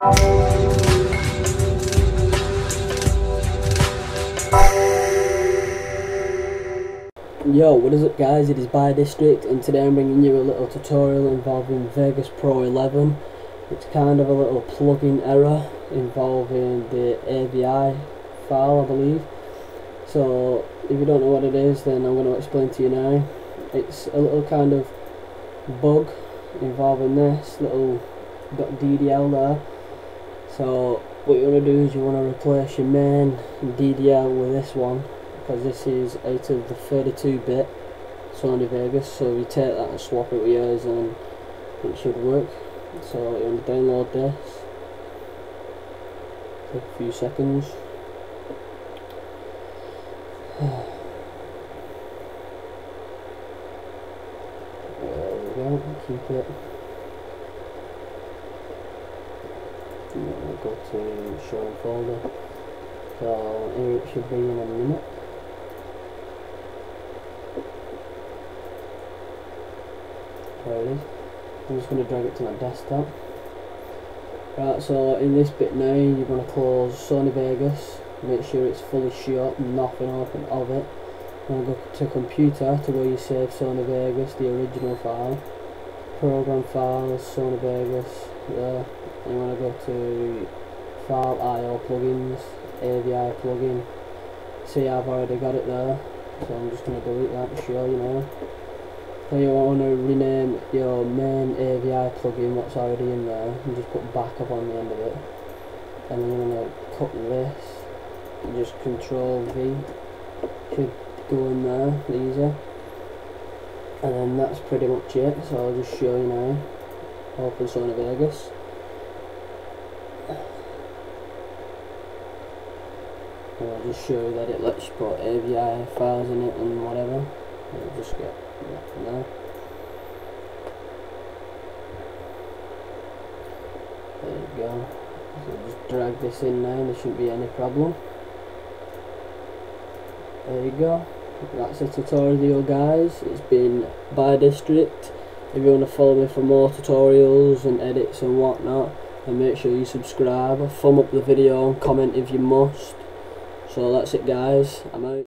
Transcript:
Yo, what is up guys, it is By District and today I'm bringing you a little tutorial involving Vegas Pro 11. It's kind of a little plugin error involving the AVI file I believe. So if you don't know what it is then I'm going to explain to you now. It's a little kind of bug involving this little .ddl there. So what you want to do is you want to replace your main DDL with this one because this is out of the 32-bit Sony Vegas so you take that and swap it with yours and it should work. So you want to download this take a few seconds. There we go keep it go to show folder so it should be in a minute. There it is. I'm just going to drag it to my desktop. Right so in this bit now you're going to close Sony Vegas. Make sure it's fully shut nothing open of it. Then go to computer to where you save Sony Vegas the original file. Program files Sony Vegas there you want to go to file IO plugins AVI plugin see I've already got it there. So I'm just going to delete that to show you now. So you want to rename your main AVI plugin what's already in there and just put backup on the end of it. And then you're going to cut this and just control V should go in there easy. And then that's pretty much it. So I'll just show you now. Open Sony Vegas and I'll just show you that it lets you put AVI files in it and whatever. I'll just get that now there. You go. So just drag this in now there shouldn't be any problem. There you go. That's a tutorial guys. It's been by district. If you want to follow me for more tutorials and edits and whatnot then make sure you subscribe. Thumb up the video and comment if you must so that's it guys. I'm out